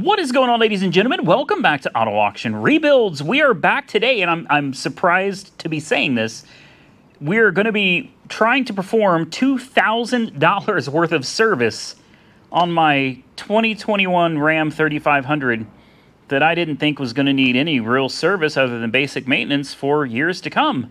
What is going on, ladies and gentlemen? Welcome back to Auto Auction Rebuilds. We are back today, and I'm, I'm surprised to be saying this. We're going to be trying to perform $2,000 worth of service on my 2021 Ram 3500 that I didn't think was going to need any real service other than basic maintenance for years to come.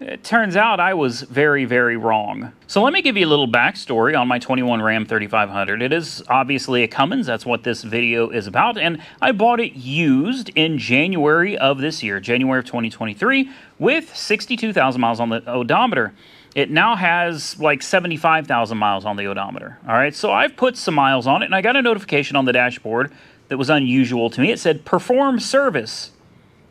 It turns out I was very, very wrong. So let me give you a little backstory on my 21 Ram 3500. It is obviously a Cummins, that's what this video is about, and I bought it used in January of this year, January of 2023, with 62,000 miles on the odometer. It now has like 75,000 miles on the odometer. All right, so I've put some miles on it, and I got a notification on the dashboard that was unusual to me. It said, perform service.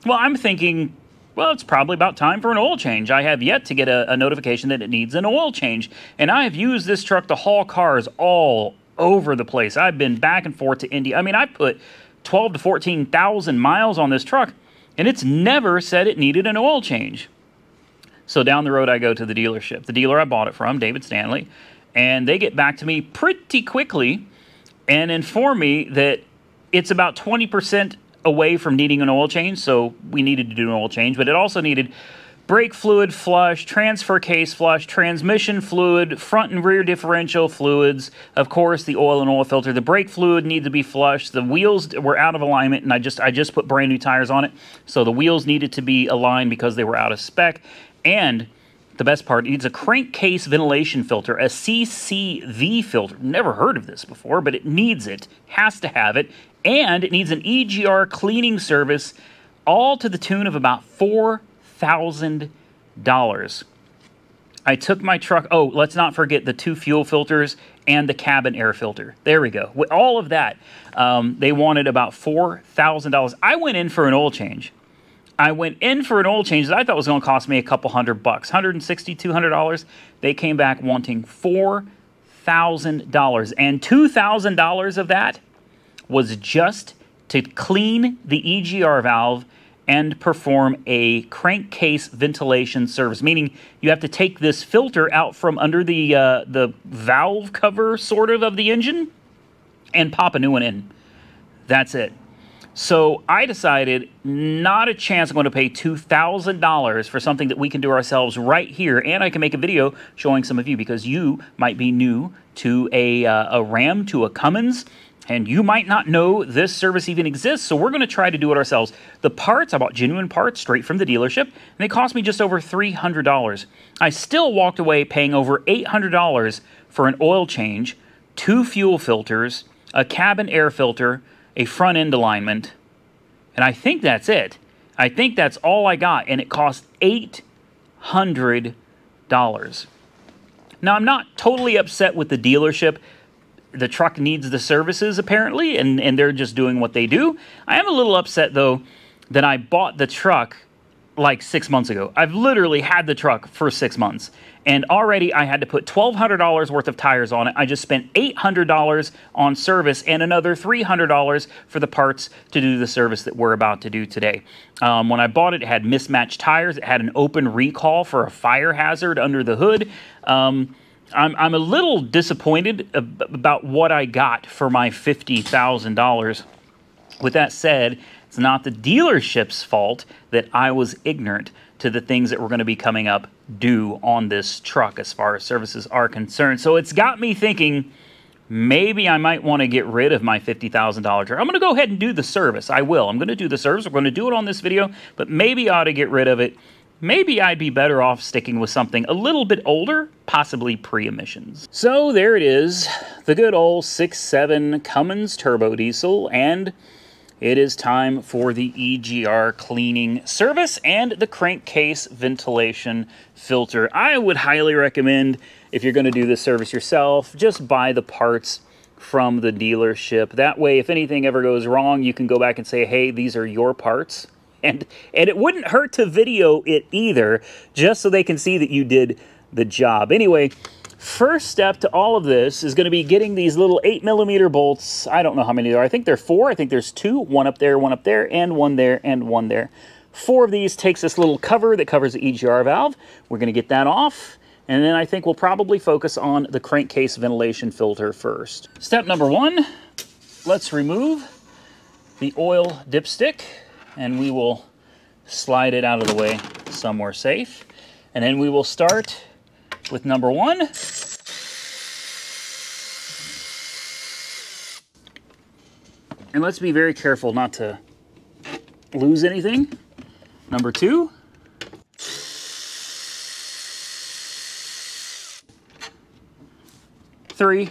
Well, I'm thinking, well, it's probably about time for an oil change. I have yet to get a, a, notification that it needs an oil change. And I have used this truck to haul cars all over the place. I've been back and forth to India. I mean, I put 12 to 14,000 miles on this truck, and it's never said it needed an oil change. So down the road, I go to the dealership, the dealer I bought it from, David Stanley, and they get back to me pretty quickly and inform me that it's about 20% away from needing an oil change, so we needed to do an oil change, but it also needed brake fluid flush, transfer case flush, transmission fluid, front and rear differential fluids, of course the oil and oil filter. The brake fluid needed to be flushed. The wheels were out of alignment and I just I just put brand new tires on it. So the wheels needed to be aligned because they were out of spec and the best part, it needs a crankcase ventilation filter, a CCV filter. Never heard of this before, but it needs it, has to have it, and it needs an EGR cleaning service, all to the tune of about $4,000. I took my truck, oh, let's not forget the two fuel filters and the cabin air filter. There we go. With all of that, um, they wanted about $4,000. I went in for an oil change. I went in for an oil change that I thought was going to cost me a couple hundred bucks, 160 $200. They came back wanting $4,000. And $2,000 of that was just to clean the EGR valve and perform a crankcase ventilation service, meaning you have to take this filter out from under the, uh, the valve cover, sort of, of the engine and pop a new one in. That's it. So I decided not a chance I'm going to pay $2,000 for something that we can do ourselves right here. And I can make a video showing some of you because you might be new to a, uh, a Ram, to a Cummins, and you might not know this service even exists. So we're going to try to do it ourselves. The parts, I bought genuine parts straight from the dealership, and they cost me just over $300. I still walked away paying over $800 for an oil change, two fuel filters, a cabin air filter, a front end alignment, and I think that's it. I think that's all I got, and it cost $800. Now, I'm not totally upset with the dealership. The truck needs the services, apparently, and, and they're just doing what they do. I am a little upset, though, that I bought the truck like six months ago. I've literally had the truck for six months. And already I had to put $1,200 worth of tires on it. I just spent $800 on service and another $300 for the parts to do the service that we're about to do today. Um, when I bought it, it had mismatched tires. It had an open recall for a fire hazard under the hood. Um, I'm, I'm a little disappointed about what I got for my $50,000. With that said, it's not the dealership's fault that I was ignorant to the things that were going to be coming up due on this truck as far as services are concerned. So it's got me thinking maybe I might want to get rid of my $50,000 truck. I'm going to go ahead and do the service. I will. I'm going to do the service. We're going to do it on this video, but maybe I ought to get rid of it. Maybe I'd be better off sticking with something a little bit older, possibly pre-emissions. So there it is, the good old 6.7 Cummins turbo diesel, and it is time for the EGR cleaning service and the crankcase ventilation filter. I would highly recommend, if you're going to do this service yourself, just buy the parts from the dealership. That way, if anything ever goes wrong, you can go back and say, hey, these are your parts. And, and it wouldn't hurt to video it either, just so they can see that you did the job. Anyway, First step to all of this is going to be getting these little 8 millimeter bolts. I don't know how many there are. I think there are four. I think there's two. One up there, one up there, and one there, and one there. Four of these takes this little cover that covers the EGR valve. We're going to get that off. And then I think we'll probably focus on the crankcase ventilation filter first. Step number one, let's remove the oil dipstick and we will slide it out of the way somewhere safe. And then we will start with number one. And let's be very careful not to lose anything. Number two. Three.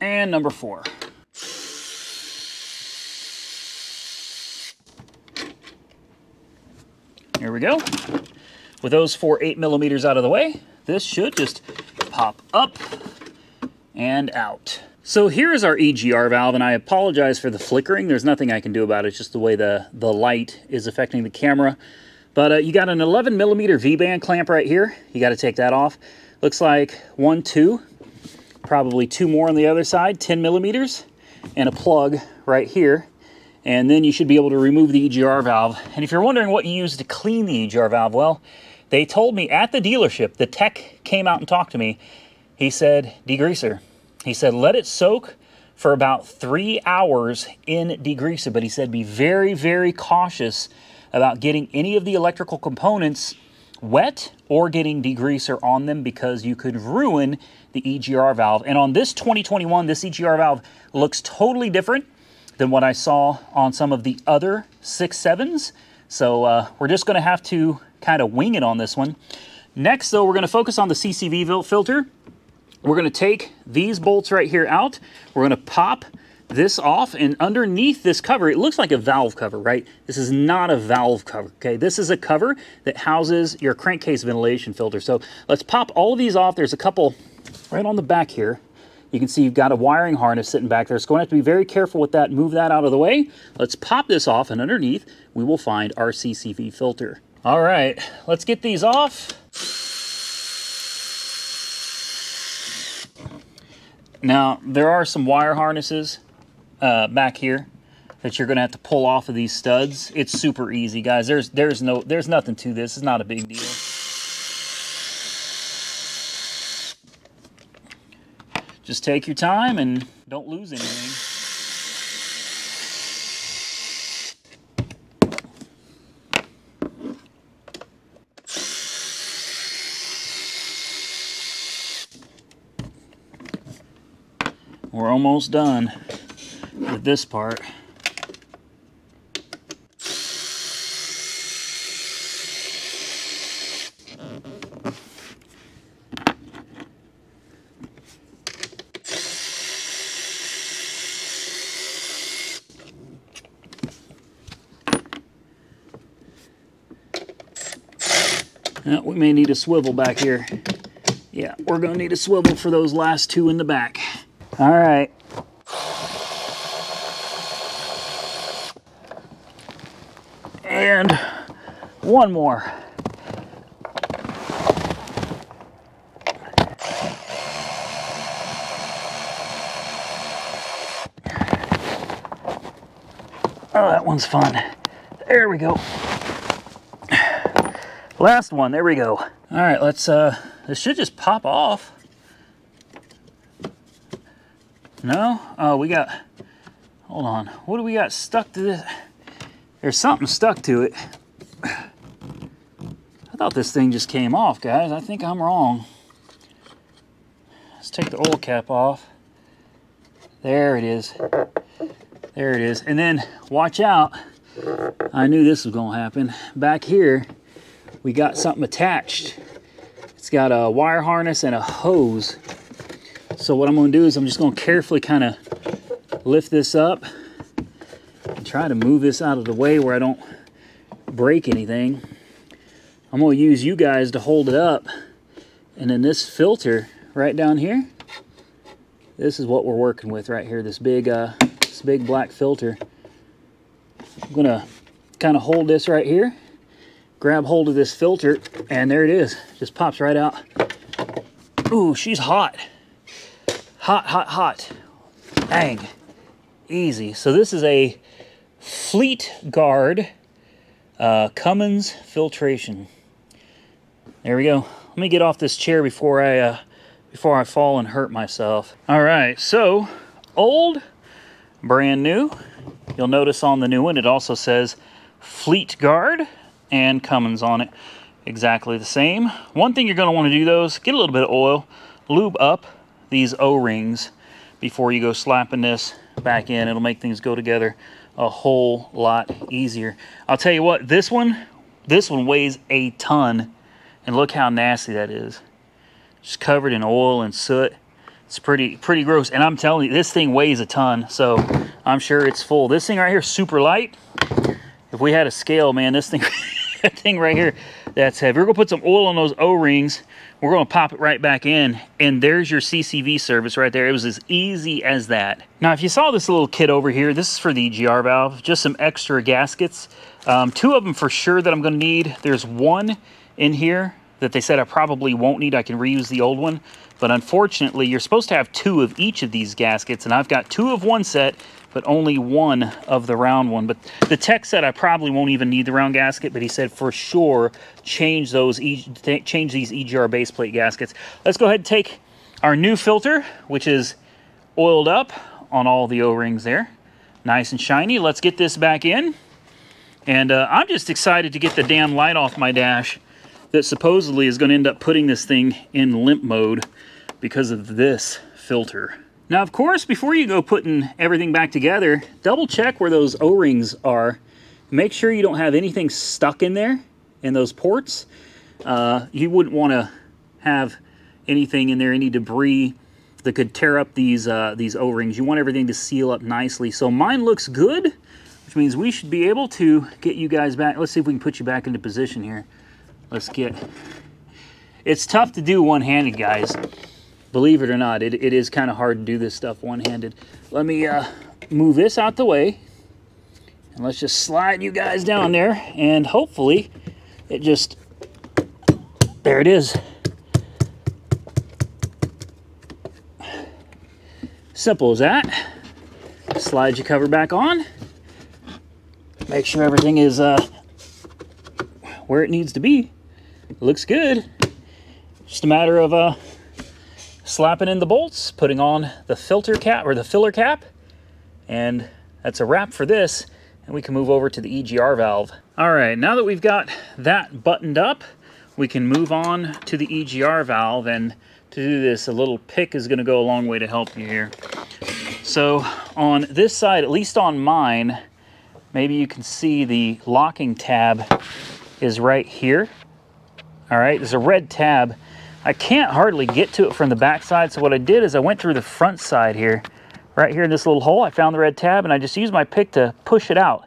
And number four. Here we go. With those four eight millimeters out of the way, this should just pop up and out. So here's our EGR valve, and I apologize for the flickering. There's nothing I can do about it. It's just the way the, the light is affecting the camera. But uh, you got an 11 millimeter V-band clamp right here. You got to take that off. Looks like one, two, probably two more on the other side, 10 millimeters, and a plug right here. And then you should be able to remove the EGR valve. And if you're wondering what you use to clean the EGR valve, well, they told me at the dealership, the tech came out and talked to me. He said, degreaser. He said, let it soak for about three hours in degreaser. But he said, be very, very cautious about getting any of the electrical components wet or getting degreaser on them because you could ruin the EGR valve. And on this 2021, this EGR valve looks totally different than what I saw on some of the other 6.7s. So uh, we're just gonna have to kind of wing it on this one. Next though, we're gonna focus on the CCV filter. We're gonna take these bolts right here out. We're gonna pop this off and underneath this cover, it looks like a valve cover, right? This is not a valve cover, okay? This is a cover that houses your crankcase ventilation filter. So let's pop all of these off. There's a couple right on the back here. You can see you've got a wiring harness sitting back there. So going to have to be very careful with that. Move that out of the way. Let's pop this off and underneath we will find our CCV filter. All right, let's get these off. Now, there are some wire harnesses uh, back here that you're gonna have to pull off of these studs. It's super easy, guys. There's there's no there's nothing to this. It's not a big deal. Just take your time and don't lose anything. We're almost done this part. Now, we may need a swivel back here. Yeah, we're to need a swivel for those last two in the back. All right. And one more. Oh, that one's fun. There we go. Last one, there we go. All right, let's, uh, this should just pop off. No? Oh, we got, hold on. What do we got stuck to this? There's something stuck to it. This thing just came off, guys. I think I'm wrong. Let's take the oil cap off. There it is. There it is. And then watch out. I knew this was going to happen. Back here, we got something attached. It's got a wire harness and a hose. So what I'm going to do is I'm just going to carefully kind of lift this up and try to move this out of the way where I don't break anything. I'm to use you guys to hold it up. And then this filter right down here, this is what we're working with right here, this big, uh, this big black filter. I'm to kind of hold this right here grab hold of this filter, and there it is. Just pops right out. Ooh, she's hot. Hot, hot, hot. Dang. Easy. So this is a Fleet Guard uh, Cummins filtration. There we go. Let me get off this chair before I uh, before I fall and hurt myself. All right, so old, brand new. You'll notice on the new one, it also says Fleetguard and Cummins on it. Exactly the same. One thing you're gonna wanna do though is get a little bit of oil, lube up these O-rings before you go slapping this back in. It'll make things go together a whole lot easier. I'll tell you what, this one, this one weighs a ton. And look how nasty that is. Just covered in oil and soot. It's pretty pretty gross. And I'm telling you, this thing weighs a ton. So I'm sure it's full. This thing right here is super light. If we had a scale, man, this thing, that thing right here, that's heavy. We're going to put some oil on those O-rings. We're going to pop it right back in. And there's your CCV service right there. It was as easy as that. Now, if you saw this little kit over here, this is for the EGR valve. Just some extra gaskets. Um, two of them for sure that I'm going to need. There's one in here that they said I probably won't need. I can reuse the old one. But unfortunately, you're supposed to have two of each of these gaskets, and I've got two of one set, but only one of the round one. But the tech said I probably won't even need the round gasket, but he said for sure change those change these EGR base plate gaskets. Let's go ahead and take our new filter, which is oiled up on all the O-rings there. Nice and shiny. Let's get this back in. And uh, I'm just excited to get the damn light off my dash that supposedly is going to end up putting this thing in limp mode because of this filter. Now, of course, before you go putting everything back together, double check where those O-rings are. Make sure you don't have anything stuck in there, in those ports. Uh, you wouldn't want to have anything in there, any debris that could tear up these, uh, these O-rings. You want everything to seal up nicely. So mine looks good, which means we should be able to get you guys back. Let's see if we can put you back into position here. Let's get... It's tough to do one-handed, guys. Believe it or not, it, it is kind of hard to do this stuff one-handed. Let me uh, move this out the way. And let's just slide you guys down there. And hopefully, it just... There it is. Simple as that. Slide your cover back on. Make sure everything is uh, where it needs to be looks good. Just a matter of uh, slapping in the bolts, putting on the filter cap or the filler cap, and that's a wrap for this. And we can move over to the EGR valve. All right, now that we've got that buttoned up, we can move on to the EGR valve. And to do this, a little pick is gonna go a long way to help you here. So on this side, at least on mine, maybe you can see the locking tab is right here. All right, there's a red tab. I can't hardly get to it from the back side, so what I did is I went through the front side here. Right here in this little hole, I found the red tab, and I just used my pick to push it out.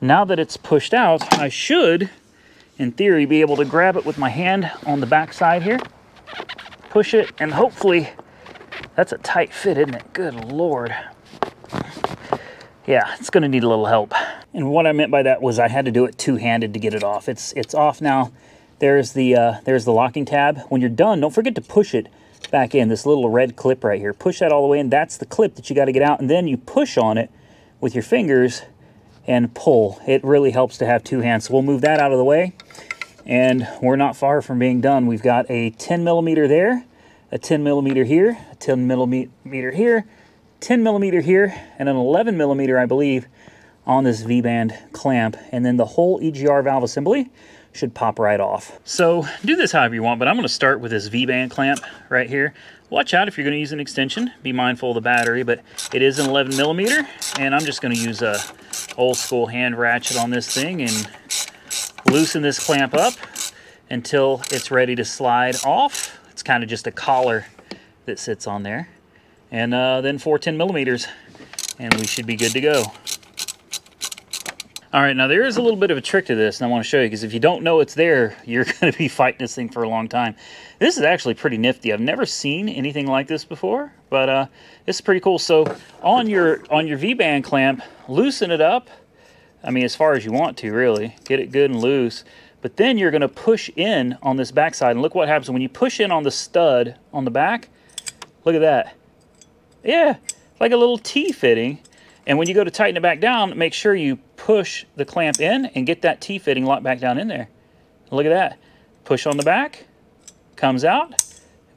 Now that it's pushed out, I should, in theory, be able to grab it with my hand on the back side here, push it, and hopefully, that's a tight fit, isn't it? Good Lord. Yeah, it's gonna need a little help. And what I meant by that was I had to do it two-handed to get it off. It's, it's off now. There's the, uh, there's the locking tab. When you're done, don't forget to push it back in, this little red clip right here. Push that all the way in. That's the clip that you got to get out. And then you push on it with your fingers and pull. It really helps to have two hands. So we'll move that out of the way. And we're not far from being done. We've got a 10 millimeter there, a 10 millimeter here, a 10 millimeter here, 10 millimeter here, and an 11 millimeter, I believe, on this V-band clamp. And then the whole EGR valve assembly should pop right off. So do this however you want, but I'm going to start with this V-band clamp right here. Watch out if you're going to use an extension. Be mindful of the battery, but it is an 11 millimeter, and I'm just going to use a old school hand ratchet on this thing and loosen this clamp up until it's ready to slide off. It's kind of just a collar that sits on there. And uh, then 410 millimeters, and we should be good to go. All right, now there is a little bit of a trick to this, and I want to show you, because if you don't know it's there, you're going to be fighting this thing for a long time. This is actually pretty nifty. I've never seen anything like this before, but uh, this is pretty cool. So on your on your V-band clamp, loosen it up. I mean, as far as you want to, really. Get it good and loose. But then you're going to push in on this backside, and look what happens when you push in on the stud on the back. Look at that. Yeah, like a little T-fitting and when you go to tighten it back down, make sure you push the clamp in and get that T-fitting locked back down in there. Look at that. Push on the back, comes out,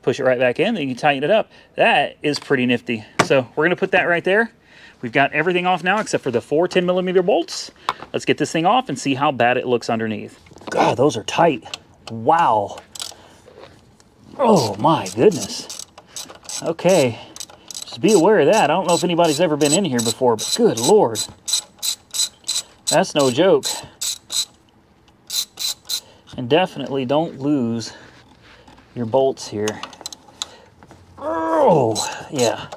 push it right back in, then you can tighten it up. That is pretty nifty. So we're gonna put that right there. We've got everything off now except for the four 10 millimeter bolts. Let's get this thing off and see how bad it looks underneath. God, those are tight. Wow. Oh my goodness. Okay, just be aware of that. I don't know if anybody's ever been in here before, but good Lord. That's no joke. And definitely don't lose your bolts here. Oh, yeah.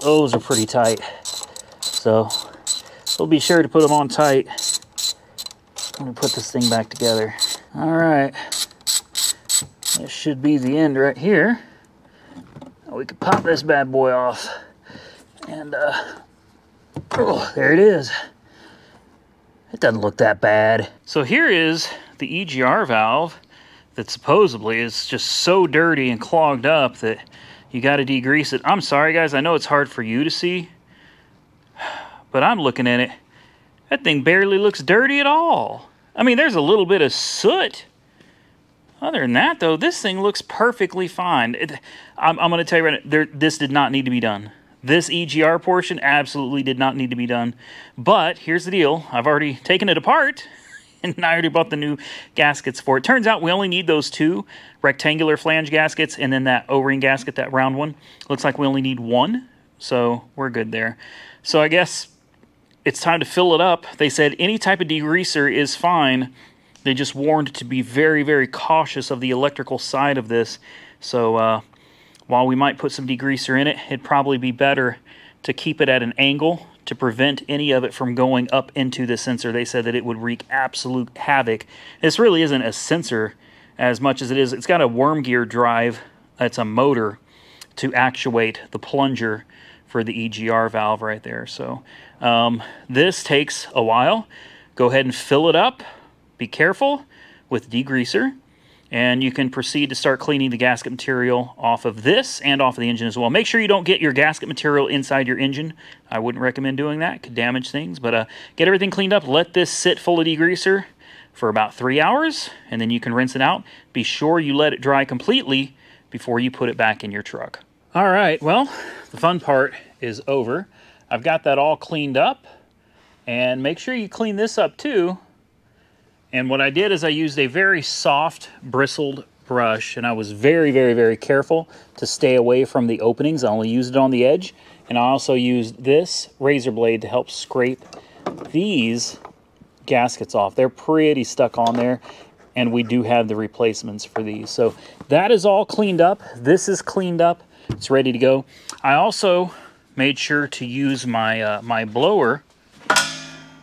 Those are pretty tight. So, we'll be sure to put them on tight. Let me put this thing back together. All right. This should be the end right here. We can pop this bad boy off. And, uh, oh, there it is. It doesn't look that bad. So here is the EGR valve that supposedly is just so dirty and clogged up that you got to degrease it. I'm sorry, guys. I know it's hard for you to see, but I'm looking at it. That thing barely looks dirty at all. I mean, there's a little bit of soot. Other than that, though, this thing looks perfectly fine. It, I'm, I'm going to tell you right now, there, this did not need to be done. This EGR portion absolutely did not need to be done. But here's the deal. I've already taken it apart and I already bought the new gaskets for it. Turns out we only need those two rectangular flange gaskets and then that O-ring gasket, that round one. Looks like we only need one, so we're good there. So I guess it's time to fill it up. They said any type of degreaser is fine. They just warned to be very, very cautious of the electrical side of this. So uh, while we might put some degreaser in it, it'd probably be better to keep it at an angle to prevent any of it from going up into the sensor. They said that it would wreak absolute havoc. This really isn't a sensor as much as it is. It's got a worm gear drive. It's a motor to actuate the plunger for the EGR valve right there. So um, this takes a while. Go ahead and fill it up. Be careful with degreaser and you can proceed to start cleaning the gasket material off of this and off of the engine as well. Make sure you don't get your gasket material inside your engine. I wouldn't recommend doing that. Could damage things, but uh, get everything cleaned up. Let this sit full of degreaser for about three hours, and then you can rinse it out. Be sure you let it dry completely before you put it back in your truck. All right, well, the fun part is over. I've got that all cleaned up, and make sure you clean this up too and what I did is I used a very soft bristled brush and I was very, very, very careful to stay away from the openings. I only used it on the edge. And I also used this razor blade to help scrape these gaskets off. They're pretty stuck on there and we do have the replacements for these. So that is all cleaned up. This is cleaned up. It's ready to go. I also made sure to use my, uh, my blower.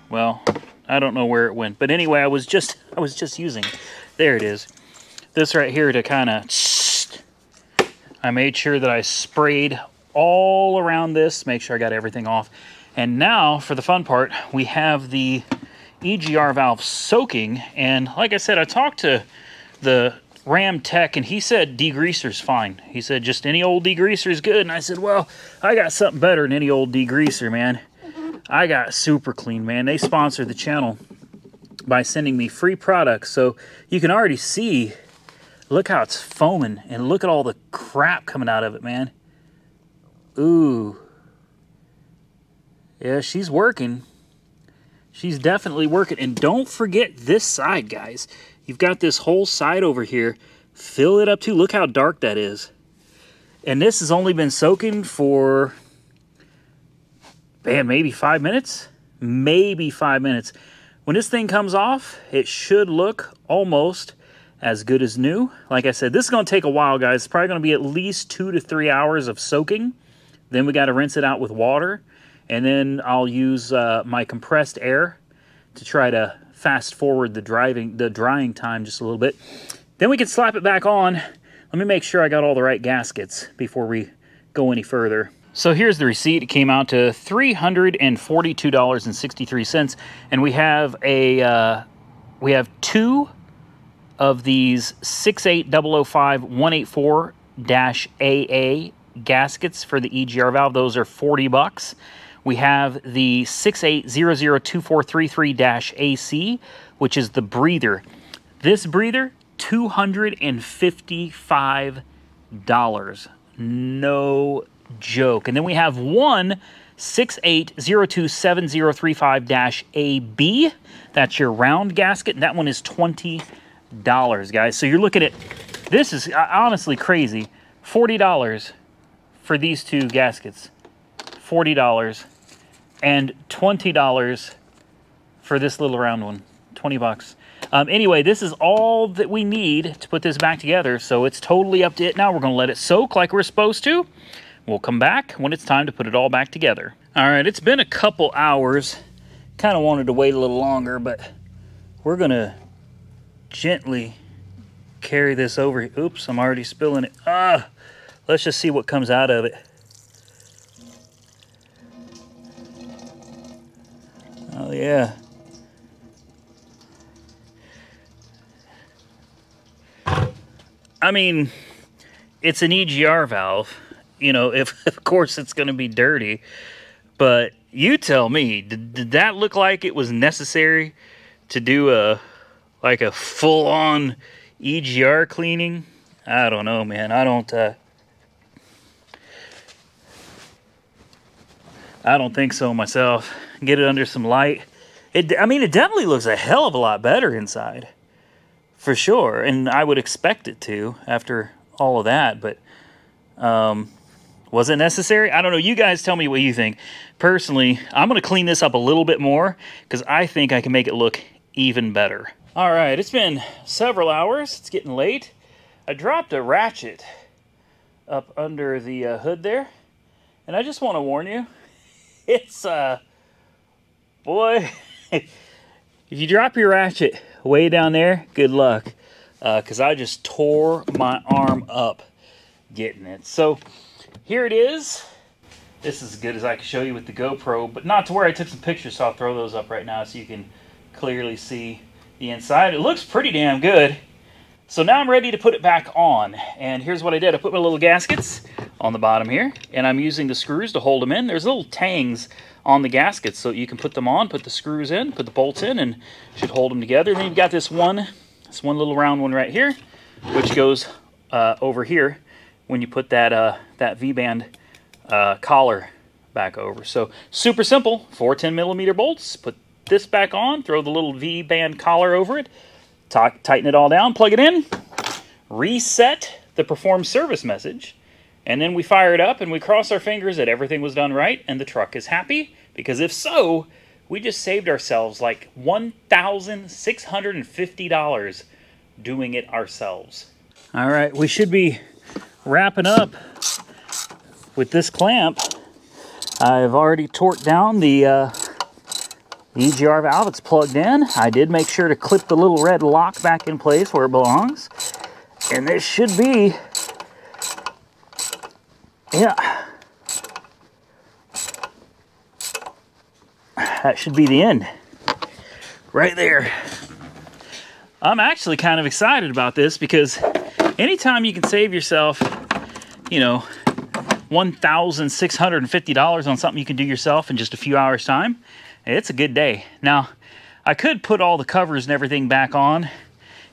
Well, I don't know where it went. But anyway, I was just I was just using. There it is. This right here to kind of I made sure that I sprayed all around this, make sure I got everything off. And now for the fun part, we have the EGR valve soaking. And like I said, I talked to the Ram tech and he said degreaser's fine. He said just any old degreaser is good. And I said, well, I got something better than any old degreaser, man. I got super clean, man. They sponsor the channel by sending me free products. So you can already see, look how it's foaming and look at all the crap coming out of it, man. Ooh. Yeah, she's working. She's definitely working. And don't forget this side, guys. You've got this whole side over here. Fill it up too. Look how dark that is. And this has only been soaking for man, maybe five minutes? Maybe five minutes. When this thing comes off, it should look almost as good as new. Like I said, this is going to take a while, guys. It's probably going to be at least two to three hours of soaking. Then we got to rinse it out with water. And then I'll use uh, my compressed air to try to fast forward the driving, the drying time just a little bit. Then we can slap it back on. Let me make sure I got all the right gaskets before we go any further. So here's the receipt. It came out to $342.63. And we have a uh, we have two of these 68005 184-AA gaskets for the EGR valve. Those are 40 bucks. We have the 68002433-AC, which is the breather. This breather, $255 No joke. And then we have one 68027035-AB. That's your round gasket, and that one is $20, guys. So you're looking at, this is honestly crazy, $40 for these two gaskets. $40 and $20 for this little round one. 20 bucks. Um, anyway, this is all that we need to put this back together, so it's totally up to it now. We're going to let it soak like we're supposed to. We'll come back when it's time to put it all back together. All right, it's been a couple hours. Kind of wanted to wait a little longer, but we're to gently carry this over. Oops, I'm already spilling it. Ah, let's just see what comes out of it. Oh, yeah. I mean, it's an EGR valve. You know, if of course it's going to be dirty, but you tell me, did, did that look like it was necessary to do a like a full-on EGR cleaning? I don't know, man. I don't. Uh, I don't think so myself. Get it under some light. It, I mean, it definitely looks a hell of a lot better inside for sure. And I would expect it to after all of that. But um, was it necessary? I don't know. You guys tell me what you think. Personally, I'm going to clean this up a little bit more because I think I can make it look even better. All right, it's been several hours. It's getting late. I dropped a ratchet up under the uh, hood there. And I just want to warn you, it's, uh, boy, if you drop your ratchet way down there, good luck. Because uh, I just tore my arm up getting it. So here it is. This is as good as I can show you with the GoPro, but not to where I took some pictures, so I'll throw those up right now so you can clearly see the inside. It looks pretty damn good. So now I'm ready to put it back on. And here's what I did. I put my little gaskets on the bottom here, and I'm using the screws to hold them in. There's little tangs on the gaskets so you can put them on, put the screws in, put the bolts in, and should hold them together. And then you've got this one, this one little round one right here, which goes uh, over here when you put that, uh, that V-band uh, collar back over. So super simple, four 10 millimeter bolts, put this back on, throw the little V-band collar over it, tighten it all down, plug it in, reset the perform service message, and then we fire it up and we cross our fingers that everything was done right and the truck is happy. Because if so, we just saved ourselves like $1,650 doing it ourselves. All right, we should be wrapping up with this clamp. I've already torqued down the uh, EGR valve. It's plugged in. I did make sure to clip the little red lock back in place where it belongs. And this should be yeah. That should be the end. Right there. I'm actually kind of excited about this because anytime you can save yourself, you know, $1,650 on something you can do yourself in just a few hours time, it's a good day. Now, I could put all the covers and everything back on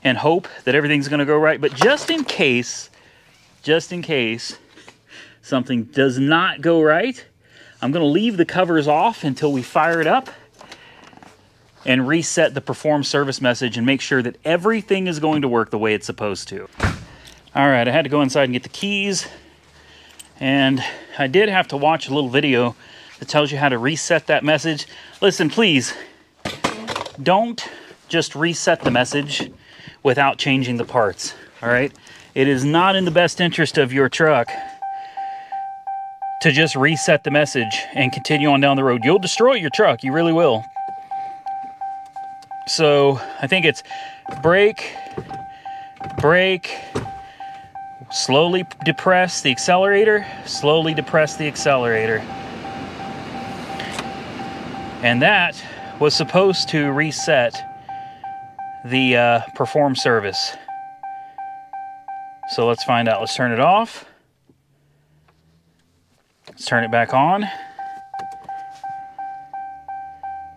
and hope that everything's going to go right, but just in case, just in case, something does not go right, I'm going to leave the covers off until we fire it up and reset the perform service message and make sure that everything is going to work the way it's supposed to. All right, I had to go inside and get the keys. And I did have to watch a little video that tells you how to reset that message. Listen, please, don't just reset the message without changing the parts, all right? It is not in the best interest of your truck to just reset the message and continue on down the road. You'll destroy your truck, you really will. So I think it's brake, brake, slowly depress the accelerator, slowly depress the accelerator. And that was supposed to reset the uh, perform service. So let's find out. Let's turn it off. Let's turn it back on.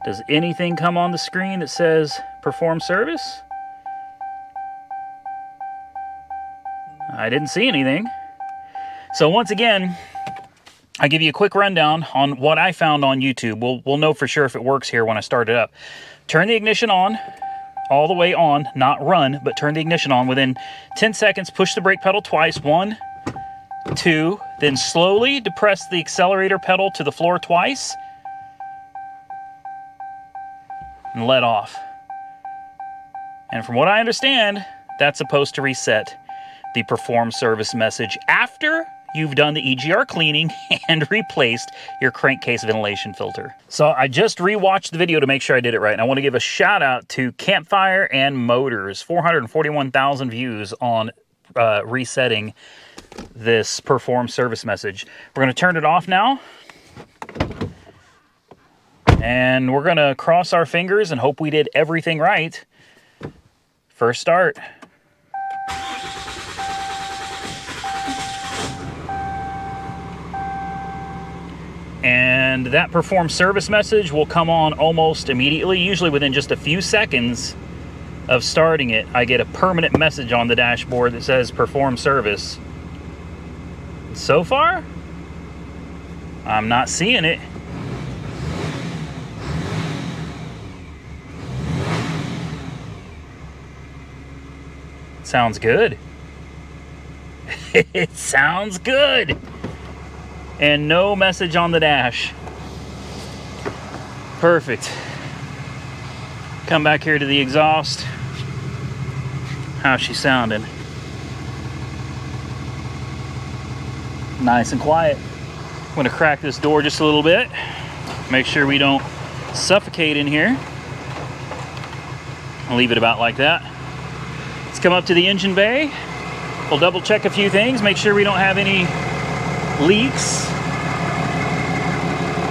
Does anything come on the screen that says perform service? I didn't see anything. So once again, I give you a quick rundown on what I found on YouTube. We'll, we'll know for sure if it works here when I start it up. Turn the ignition on, all the way on, not run, but turn the ignition on. Within 10 seconds, push the brake pedal twice. One, two, then slowly depress the accelerator pedal to the floor twice. And let off. And from what I understand, that's supposed to reset the perform service message after you've done the EGR cleaning and replaced your crankcase ventilation filter. So I just rewatched the video to make sure I did it right. And I want to give a shout out to Campfire and Motors, 441,000 views on uh, resetting this perform service message. We're going to turn it off now. And we're going to cross our fingers and hope we did everything right. First start. And that perform service message will come on almost immediately, usually within just a few seconds of starting it. I get a permanent message on the dashboard that says perform service. So far, I'm not seeing it. Sounds good. it sounds good and no message on the dash. Perfect. Come back here to the exhaust. How's she sounding? Nice and quiet. I'm gonna crack this door just a little bit. Make sure we don't suffocate in here. I'll leave it about like that. Let's come up to the engine bay. We'll double check a few things, make sure we don't have any leaks.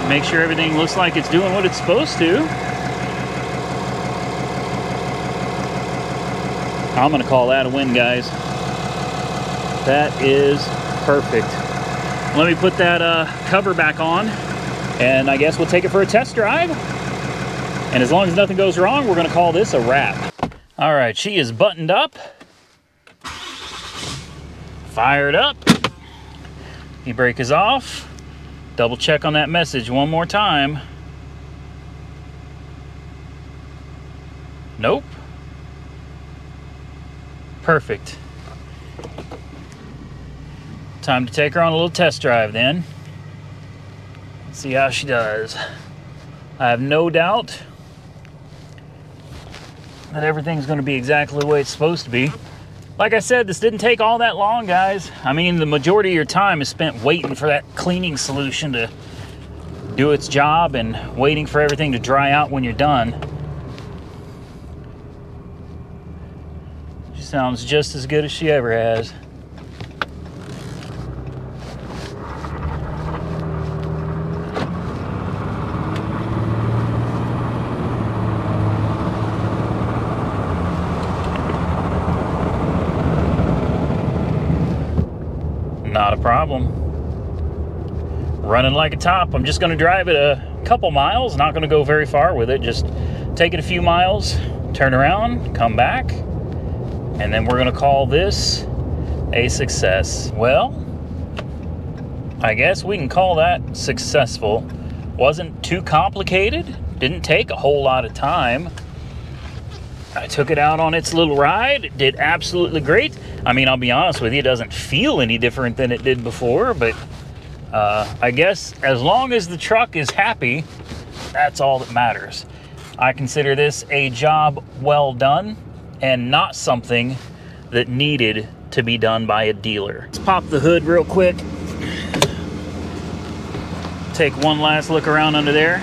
Make sure everything looks like it's doing what it's supposed to. I'm gonna call that a win, guys. That is perfect. Let me put that uh, cover back on and I guess we'll take it for a test drive. And as long as nothing goes wrong, we're gonna call this a wrap. All right, she is buttoned up. Fired up. E-brake is off. Double check on that message one more time. Nope. Perfect. Time to take her on a little test drive then. See how she does. I have no doubt that everything's going to be exactly the way it's supposed to be. Like I said, this didn't take all that long, guys. I mean, the majority of your time is spent waiting for that cleaning solution to do its job and waiting for everything to dry out when you're done. She sounds just as good as she ever has. Not a problem. Running like a top. I'm just going to drive it a couple miles. Not going to go very far with it. Just take it a few miles, turn around, come back, and then we're going to call this a success. Well, I guess we can call that successful. Wasn't too complicated. Didn't take a whole lot of time. I took it out on its little ride. It did absolutely great. I mean, I'll be honest with you, it doesn't feel any different than it did before, but uh, I guess as long as the truck is happy, that's all that matters. I consider this a job well done and not something that needed to be done by a dealer. Let's pop the hood real quick. Take one last look around under there.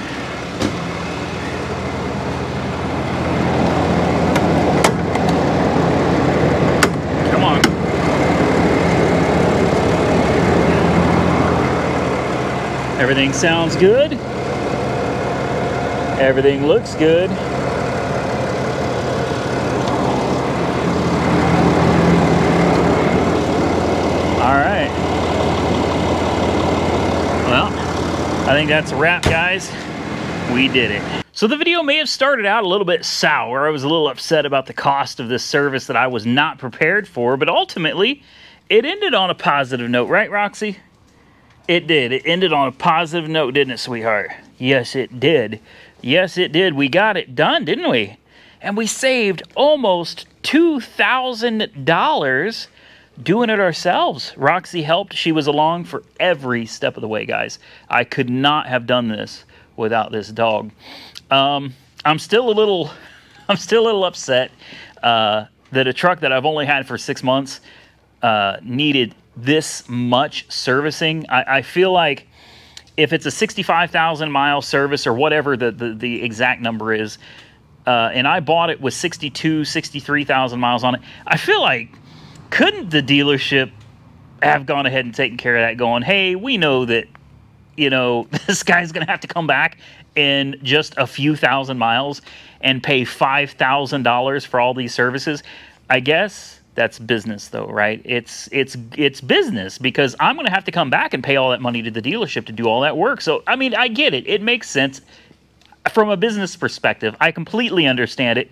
Everything sounds good. Everything looks good. All right. Well, I think that's a wrap, guys. We did it. So the video may have started out a little bit sour. I was a little upset about the cost of this service that I was not prepared for, but ultimately, it ended on a positive note, right, Roxy? It did. It ended on a positive note, didn't it, sweetheart? Yes, it did. Yes, it did. We got it done, didn't we? And we saved almost $2,000 doing it ourselves. Roxy helped. She was along for every step of the way, guys. I could not have done this without this dog. Um, I'm still a little, I'm still a little upset uh, that a truck that I've only had for six months uh, needed this much servicing. I, I feel like if it's a 65,000 mile service or whatever the, the, the exact number is, uh, and I bought it with 62, 63,000 miles on it, I feel like couldn't the dealership have gone ahead and taken care of that going, hey, we know that, you know, this guy's going to have to come back in just a few thousand miles and pay $5,000 for all these services. I guess that's business though, right? It's it's it's business because I'm going to have to come back and pay all that money to the dealership to do all that work. So, I mean, I get it. It makes sense from a business perspective. I completely understand it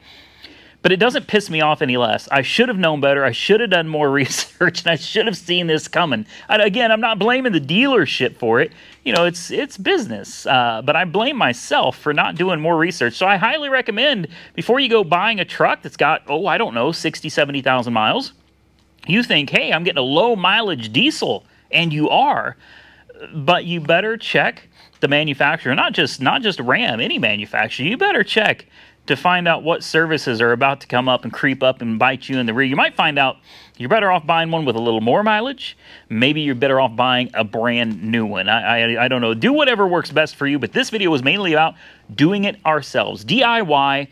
but it doesn't piss me off any less. I should have known better. I should have done more research, and I should have seen this coming. And again, I'm not blaming the dealership for it. You know, it's it's business, uh, but I blame myself for not doing more research. So I highly recommend before you go buying a truck that's got oh I don't know 60, 70,000 miles, you think hey I'm getting a low mileage diesel, and you are, but you better check the manufacturer, not just not just Ram, any manufacturer. You better check to find out what services are about to come up and creep up and bite you in the rear. You might find out you're better off buying one with a little more mileage. Maybe you're better off buying a brand new one. I, I, I don't know. Do whatever works best for you, but this video was mainly about doing it ourselves. DIY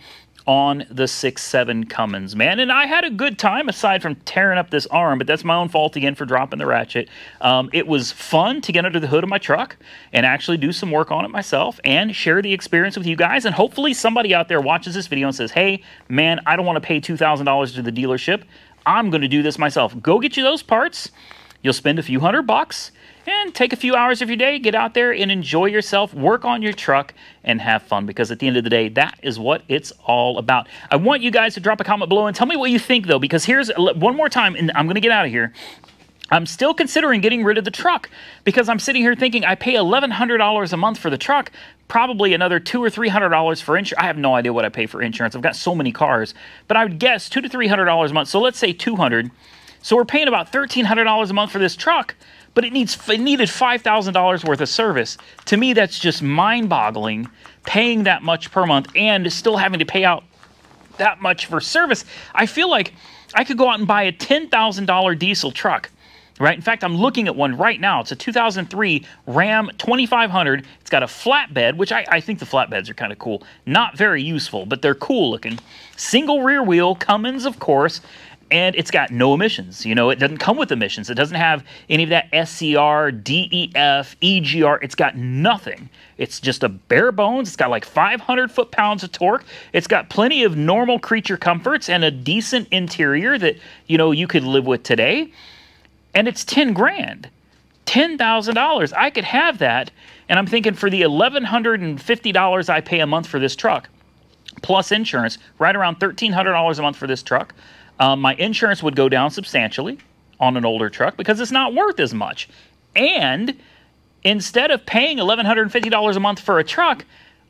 on the six-seven Cummins, man. And I had a good time aside from tearing up this arm, but that's my own fault again for dropping the ratchet. Um, it was fun to get under the hood of my truck and actually do some work on it myself and share the experience with you guys. And hopefully somebody out there watches this video and says, hey, man, I don't want to pay $2,000 to the dealership. I'm going to do this myself. Go get you those parts. You'll spend a few hundred bucks and take a few hours of your day, get out there and enjoy yourself, work on your truck, and have fun because at the end of the day, that is what it's all about. I want you guys to drop a comment below and tell me what you think, though, because here's one more time, and I'm going to get out of here. I'm still considering getting rid of the truck because I'm sitting here thinking I pay $1,100 a month for the truck, probably another two or three hundred dollars for insurance. I have no idea what I pay for insurance. I've got so many cars, but I would guess two to three hundred dollars a month. So let's say two hundred. So we're paying about thirteen hundred dollars a month for this truck but it needs it needed $5,000 worth of service. To me, that's just mind-boggling, paying that much per month and still having to pay out that much for service. I feel like I could go out and buy a $10,000 diesel truck. Right. In fact, I'm looking at one right now. It's a 2003 Ram 2500. It's got a flatbed, which I, I think the flatbeds are kind of cool. Not very useful, but they're cool looking. Single rear wheel, Cummins, of course and it's got no emissions. You know, it doesn't come with emissions. It doesn't have any of that SCR, DEF, EGR. It's got nothing. It's just a bare bones. It's got like 500 foot pounds of torque. It's got plenty of normal creature comforts and a decent interior that, you know, you could live with today. And it's 10 grand. $10,000. I could have that. And I'm thinking for the $1,150 I pay a month for this truck, plus insurance, right around $1,300 a month for this truck um, my insurance would go down substantially on an older truck because it's not worth as much. And instead of paying $1,150 a month for a truck,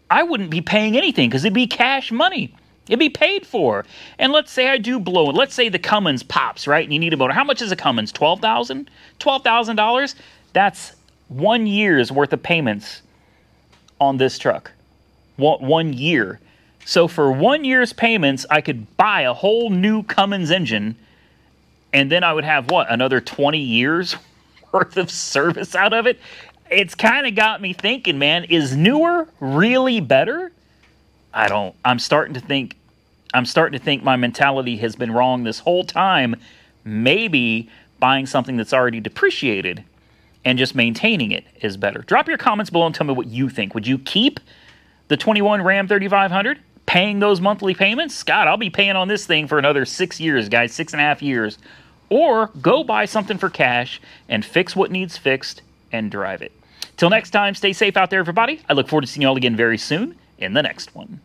I wouldn't be paying anything because it'd be cash money. It'd be paid for. And let's say I do blow it. Let's say the Cummins pops, right? And you need a motor. How much is a Cummins? 12,000? $12,000? That's one year's worth of payments on this truck. One, one year. So for one year's payments, I could buy a whole new Cummins engine, and then I would have what another 20 years worth of service out of it. It's kind of got me thinking, man, is newer really better? I don't. I'm starting to think. I'm starting to think my mentality has been wrong this whole time. Maybe buying something that's already depreciated and just maintaining it is better. Drop your comments below and tell me what you think. Would you keep the 21 Ram 3500? Paying those monthly payments, God, I'll be paying on this thing for another six years, guys, six and a half years. Or go buy something for cash and fix what needs fixed and drive it. Till next time, stay safe out there, everybody. I look forward to seeing you all again very soon in the next one.